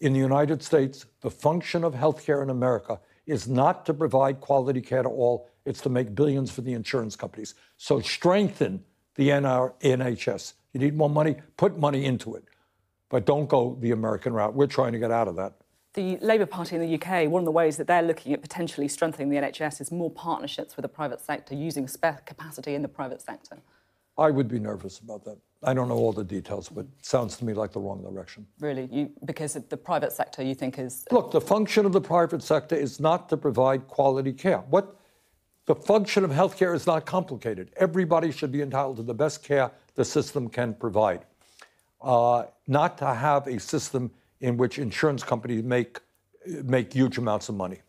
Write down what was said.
in the United States, the function of healthcare in America is not to provide quality care to all, it's to make billions for the insurance companies. So strengthen the NR NHS. You need more money, put money into it. But don't go the American route. We're trying to get out of that. The Labour Party in the UK, one of the ways that they're looking at potentially strengthening the NHS is more partnerships with the private sector, using spare capacity in the private sector. I would be nervous about that. I don't know all the details, but it sounds to me like the wrong direction. Really? You, because the private sector you think is... Look, the function of the private sector is not to provide quality care. What the function of healthcare is not complicated. Everybody should be entitled to the best care the system can provide. Uh, not to have a system in which insurance companies make, make huge amounts of money.